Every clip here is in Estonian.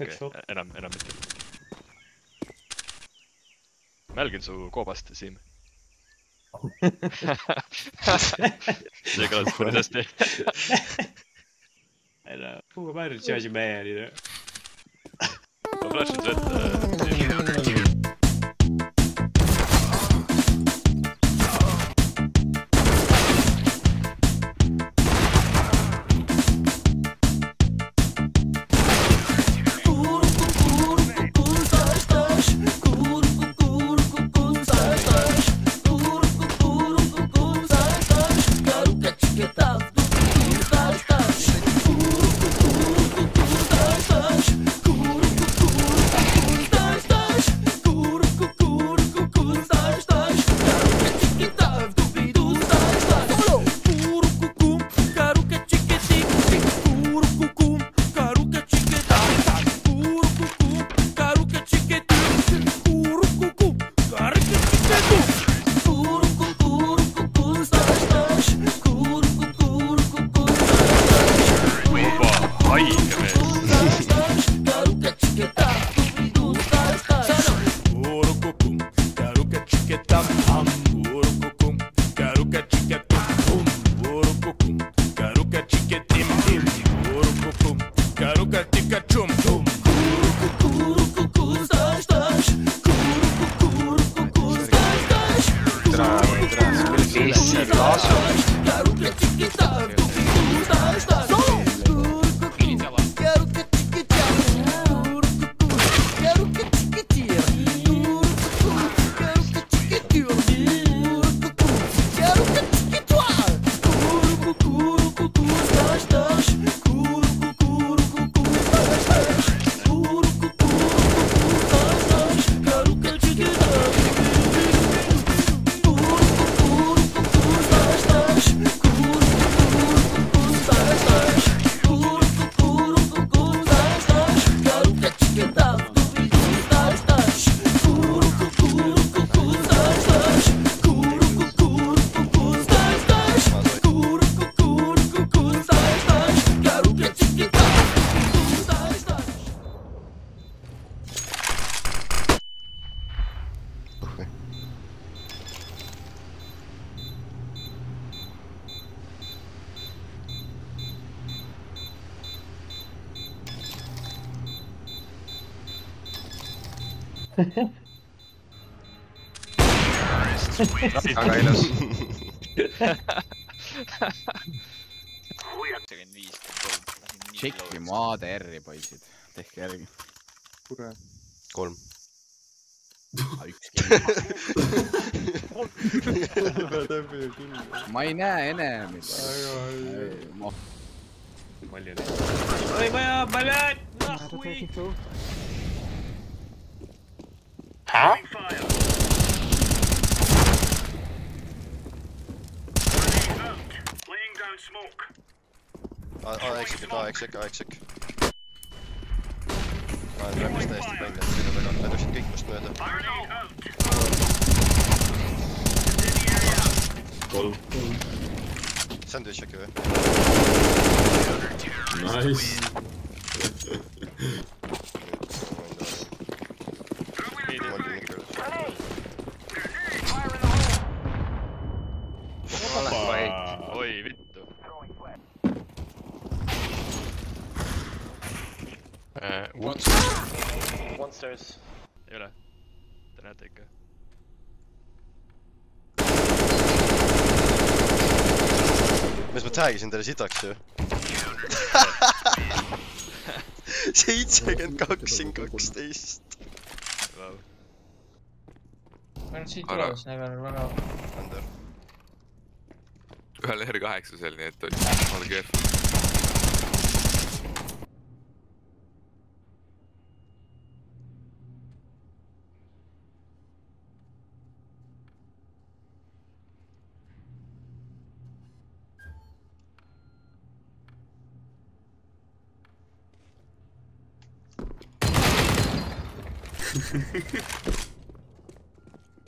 okay., enam, enam mitte. mälgin su koobast, Siim. see kõlas päris hästi. ei no, who am I to judge a man, you know? ma flashin su ette, Awesome. väga ilus. üheksakümmend viis. tšekki mu ADR-i, poisid, tehke järgi. kurat. kolm. Ah, ma ei näe enemit. ma ei vaja, ma lähen nahku. Huh? Oh, oh, exit, oh, exit, oh, exit. Mä en mistä esti mennä, siinä vedän. Mä tosin kikkosta myötä. Kolm. Sen tyy check Nice. One stairs. ei ole. Te näete ikka. mis ma tag'isin talle sitaks ju. seitsekümmend kaks siin kaksteist. Ma olen siit Ära. üles näinud väga. Under. ühel R8-sel, nii et ole kehv.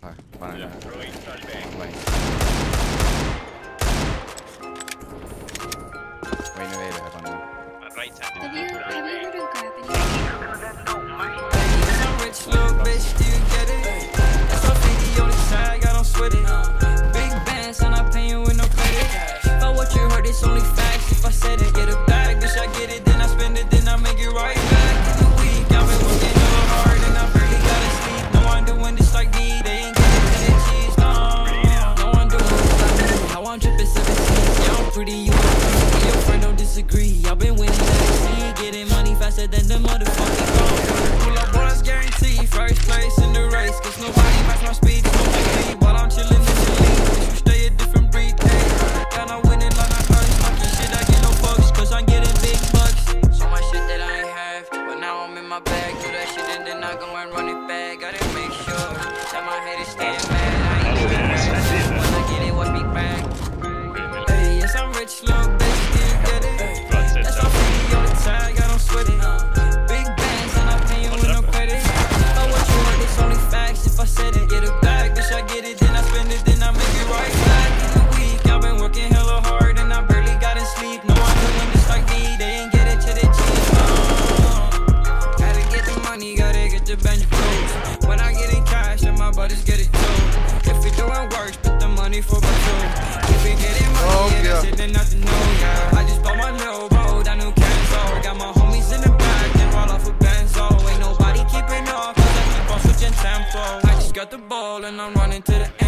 Vai, vai. Vai. pretty, you Your friend don't disagree. I've been winning, I see. Getting money faster than the motherfucker. to bend your rules. When I get in cash, then my buddies get it too. If we doing work, split the money for my two. If we getting money, oh, yeah, yeah. shit, nothing new, yeah. I just bought my new road, I knew Kenzo. Got my homies in the back, then fall off a Benzo. Ain't nobody keeping up, cause I keep on switching tempo. I just got the ball, and I'm running to the end.